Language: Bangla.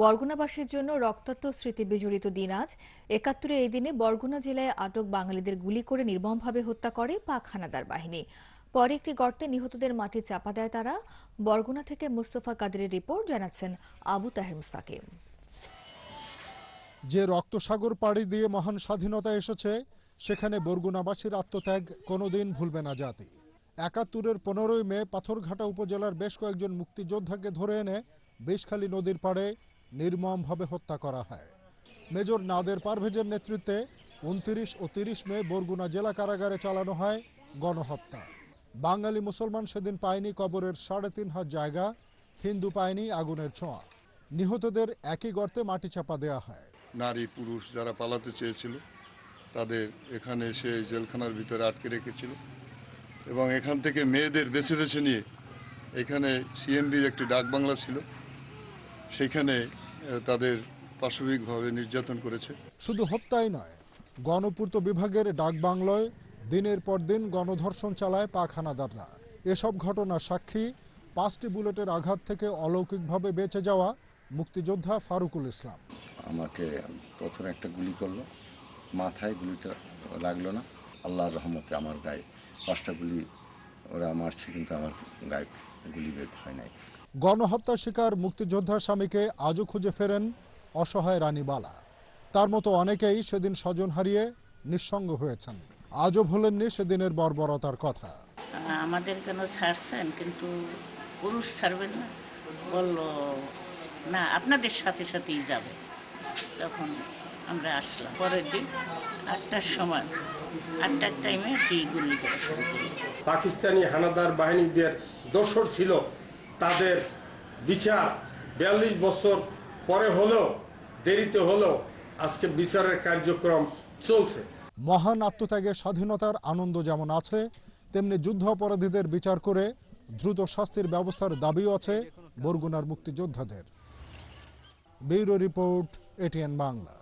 বরগুনাবাসীর জন্য রক্তাক্ত স্মৃতি বিজড়িত দিন আজ। একাত্তরে এই দিনে বরগুনা জেলায় আটক বাঙালিদের গুলি করে নির্মমভাবে হত্যা করে পাক হানাদার বাহিনী। পরে একটি গর্তে নিহতদের মাটি চাপা দেয় তারা। বরগুনা থেকে মুস্তফা কাদেরের রিপোর্ট জানাচ্ছেন আবু তাহের মুস্তাকিম যে রক্তসাগর পাড়ি দিয়ে মহান স্বাধীনতা এসেছে, সেখানে বরগুনাবাসীর আত্মত্যাগ কোনোদিন ভুলবে না জাতি। একাত্তরের পনেরোই মে পাথরঘাটা উপজেলার বেশ কয়েকজন মুক্তিযোদ্ধাকে ধরে এনে বিষখালী নদীর পাড়ে নির্মমভাবে হত্যা করা হয়। মেজর নাদের পারভেজের নেতৃত্বে উনত্রিশ ও তিরিশ মে বরগুনা জেলা কারাগারে চালানো হয় গণহত্যা। বাঙালি মুসলমান সেদিন পায়নি কবরের সাড়ে তিন হাত জায়গা, হিন্দু পায়নি আগুনের ছোঁয়া। নিহতদের একই গর্তে মাটি চাপা দেওয়া হয়। নারী, পুরুষ যারা পালাতে চেয়েছিল, তাদের এখানে এসে জেলখানার ভিতরে আটকে রেখেছিল এবং এখান থেকে মেয়েদের বেছে বেছে নিয়ে এখানে সিএমবির একটি ডাক বাংলা ছিল। সেখানে তাদের পাশবিকভাবে নির্যাতন করেছে। শুধু হত্যাই নয় গণপূর্ত বিভাগের ডাকবাংলায় দিনের পর দিন গণধর্ষণ চালায় পাক হানাদাররা এসব ঘটনার সাক্ষী পাঁচটি বুলেটের আঘাত থেকে অলৌকিকভাবে বেঁচে যাওয়া মুক্তিযোদ্ধা ফারুকুল ইসলাম। আমাকে প্রথমে একটা গুলি করল মাথায় গুলিটা লাগল না। আল্লাহর রহমতে আমার গায়ে পাঁচটা গুলি ওরা মারছে কিন্তু আমার গায়ে গুলি বের হয় নাই। গণহত্যার শিকার মুক্তিযোদ্ধা স্বামীকে আজও খুঁজে ফেরেন অসহায় রানী বালা তার মতো অনেকেই সেদিন স্বজন হারিয়ে নিঃসঙ্গ হয়েছেন। আজও ভোলেননি সেদিনের বর্বরতার কথা। আমাদের কেন ছাড়ছেন? কিন্তু পুরুষ ছাড়বেন না। বলল না আপনাদের সাথে সাথেই যাবে। তখন আমরা আসলাম। পরের দিন আটটার সময় আটটার টাইমে কি গুলি করা শুরু পাকিস্তানি হানাদার বাহিনীদের দোসর ছিল তাদের বিচার বিয়াল্লিশ বছর পরে হলেও, দেরিতে হলেও আজকে বিচারের কার্যক্রম চলছে। মহান আত্মত্যাগের স্বাধীনতার আনন্দ যেমন আছে, তেমনি যুদ্ধ অপরাধীদের বিচার করে দ্রুত শাস্তির ব্যবস্থার দাবিও আছে বরগুনার মুক্তিযোদ্ধাদের। Bureau report, ATN Bangla.